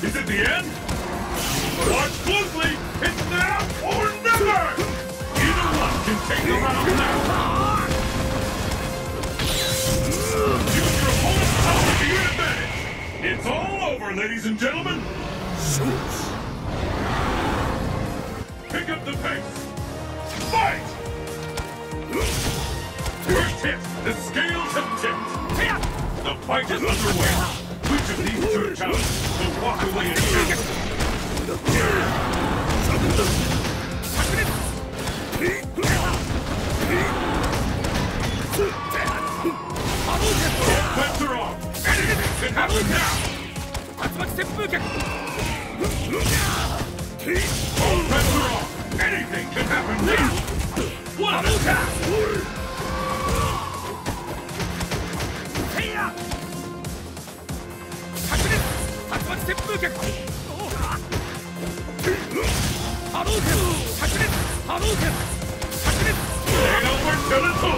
Is it the end? Watch closely! It's now or never! Either one can take! Use your power to your advantage! It's all over, ladies and gentlemen! Shoots! the! Fight! First hit, the scales have tipped! The fight is underway! Which of these two talents will walk away in All bets now! Let's go!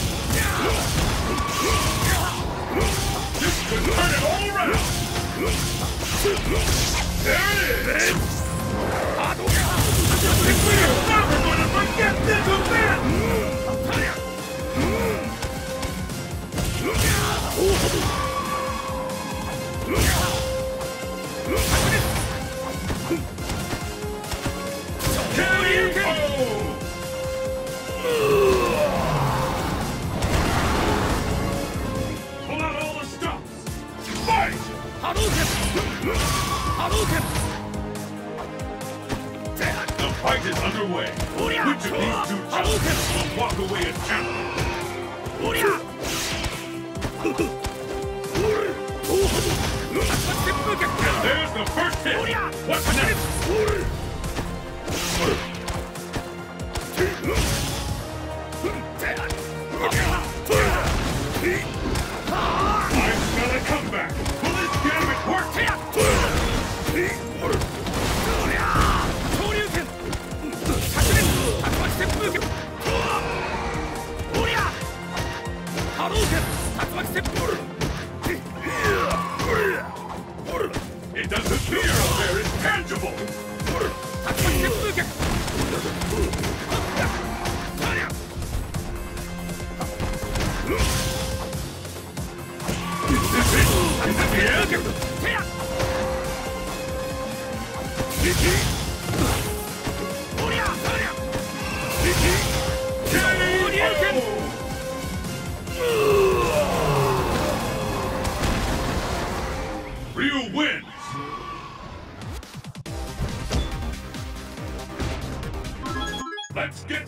Look! your way. Which of these two challenges will walk away as champion? There's the first hit. What's next?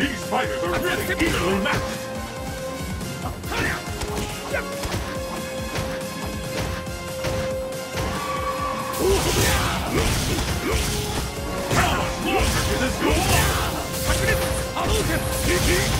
These fighters are really evenly matched! How much longer can this go on? Hadouken! Kiki!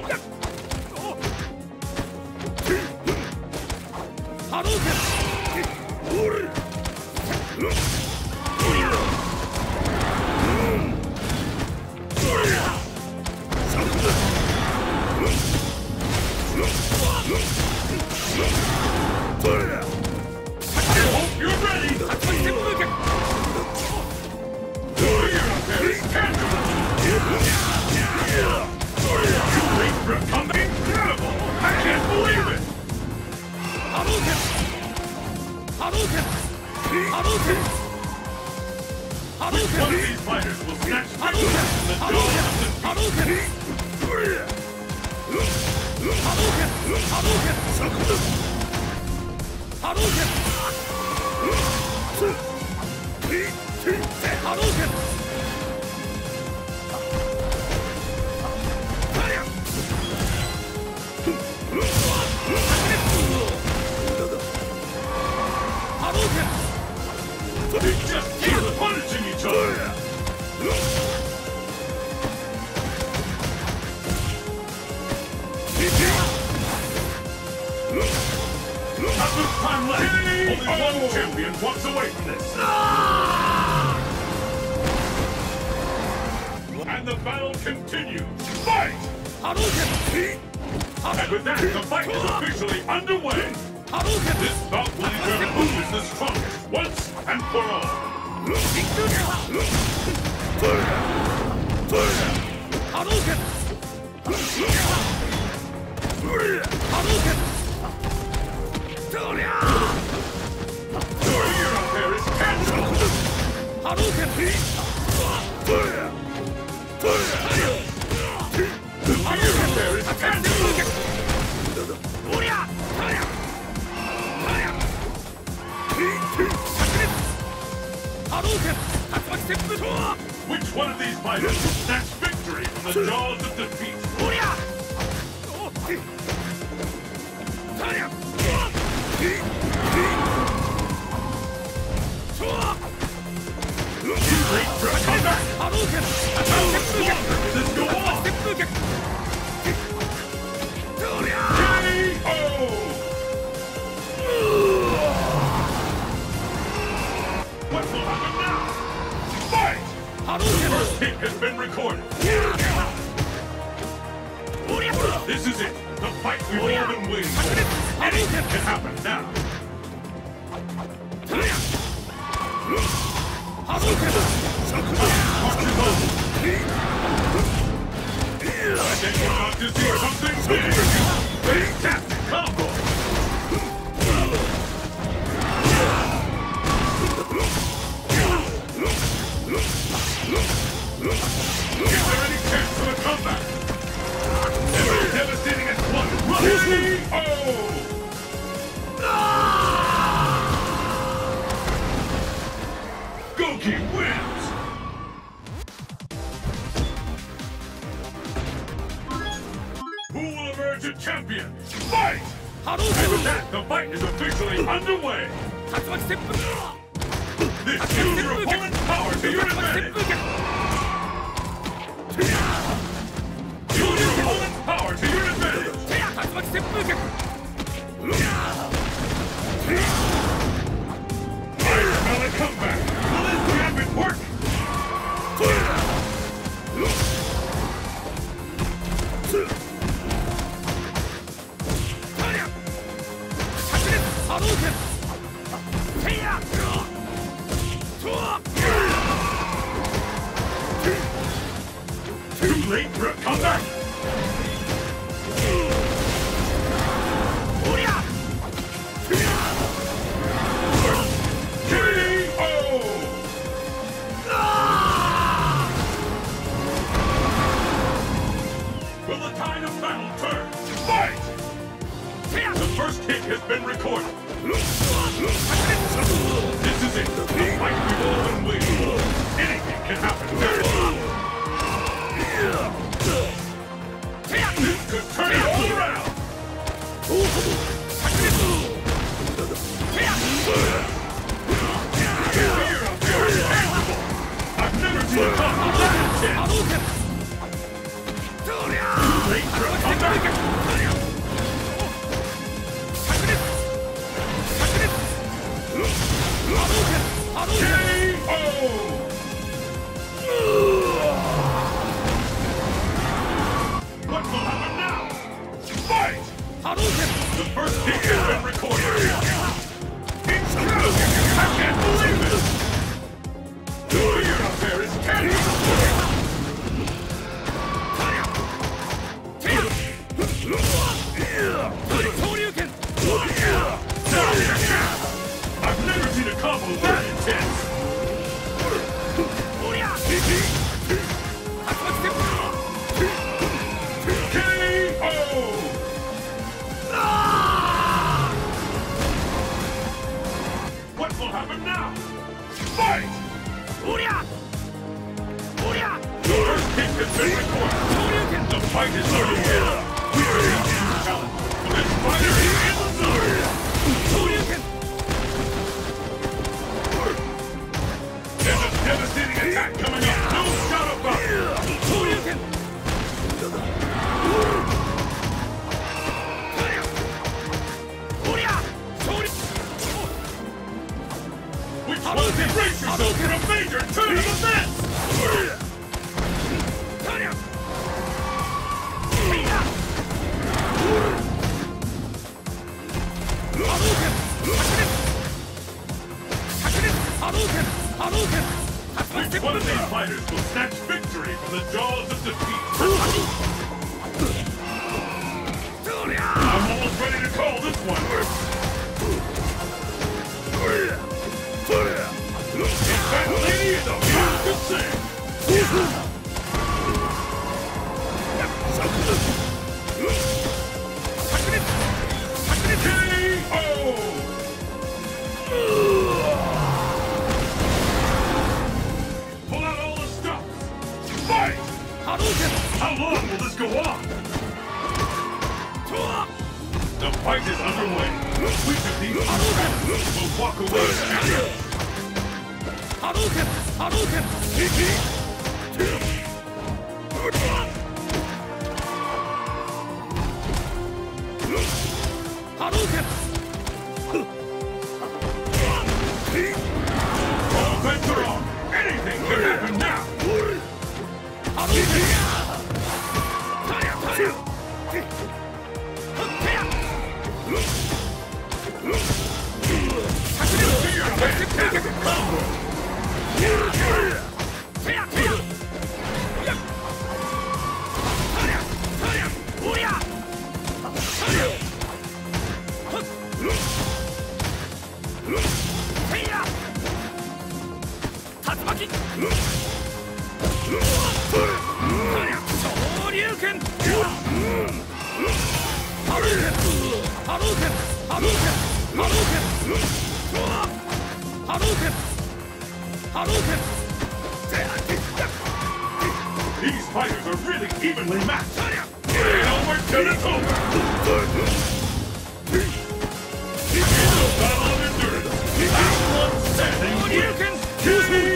from something incredible! I can't believe it! Hadouken! Hadouken! Hadouken! Hadouken! One of these fighters will snatch Hadouken! Hadouken! Hadouken! Hadouken! Hadouken! Hadouken! Hadouken! Hadouken! And with that, the fight is officially underway! This bout will determine who is the strongest once and for all. Your affair is cancelled! Hadouken! Which one of these fighters snatched victory from the jaws of defeat? Booyah! Win. Anything can happen now. I think we're to something big! Is there any chance for a comeback? Too late for a comeback! Recorded. This is it. The fight we've all been waiting for. Anything the! What will happen now? Fight! Uria! Uria! Your! The fight is! We are in challenge! Which one of these fighters will snatch victory from the jaws of defeat? I'm almost ready to call this one. away. we'll walk away. Hadouken! These fighters are really evenly matched. It over till it's over. The battle of endurance. The one standing. You can kill me.